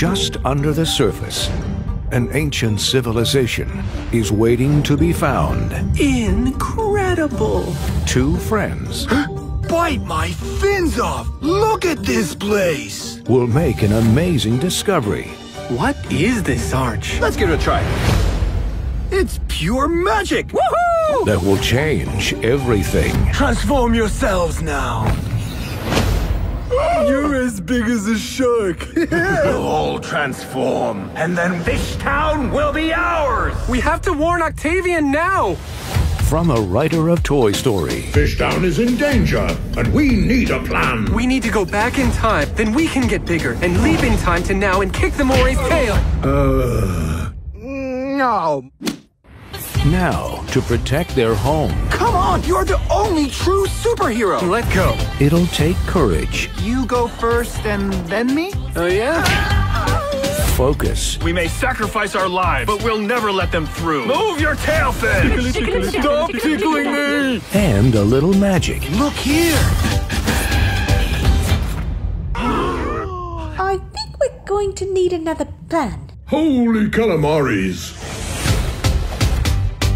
Just under the surface, an ancient civilization is waiting to be found. Incredible! Two friends Bite my fins off! Look at this place! will make an amazing discovery. What is this arch? Let's give it a try. It's pure magic! Woohoo! that will change everything. Transform yourselves now! You're as big as a shark. We'll all transform, and then this town will be ours! We have to warn Octavian now! From a writer of Toy Story, Fishtown is in danger, and we need a plan. We need to go back in time, then we can get bigger and leap in time to now and kick the Mori's tail! Uh. no. now to protect their home, Come on, you're the only true superhero! Let go. it'll take courage, You go first and then me? Oh, yeah? focus, We may sacrifice our lives, but we'll never let them through. Move your tail fin! Stop tickling me! and a little magic. Look here! I think we're going to need another plan. Holy calamaris!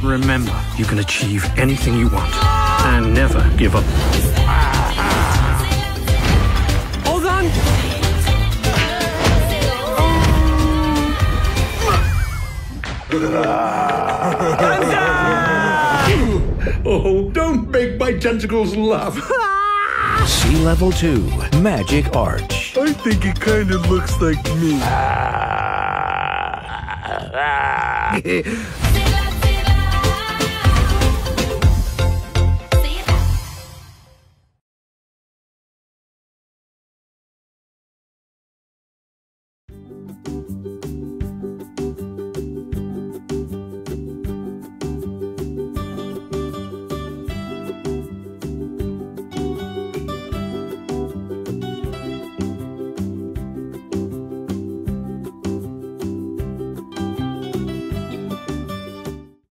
Remember, you can achieve anything you want and never give up. Hold on! Oh, don't make my tentacles laugh. Sea Level 2 Magic Arch. I think it kinda looks like me.